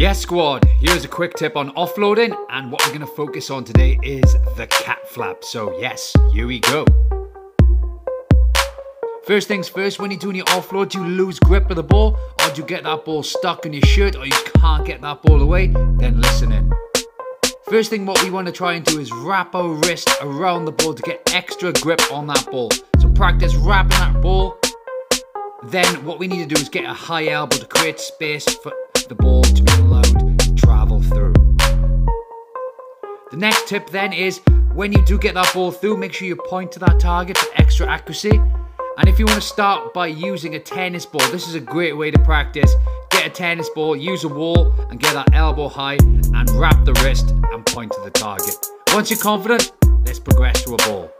Yes, squad, here's a quick tip on offloading, and what we're to focus on today is the cat flap. So, yes, here we go. First things first, when you're doing your offload, do you lose grip of the ball, or do you get that ball stuck in your shirt, or you can't get that ball away? Then listen in. First thing what we want to try and do is wrap our wrist around the ball to get extra grip on that ball. So practice wrapping that ball. Then what we need to do is get a high elbow to create space for the ball to be allowed to travel through. The next tip then is when you do get that ball through, make sure you point to that target for extra accuracy. And if you want to start by using a tennis ball, this is a great way to practice. Get a tennis ball, use a wall, and get that elbow high, and wrap the wrist and point to the target. Once you're confident, let's progress to a ball.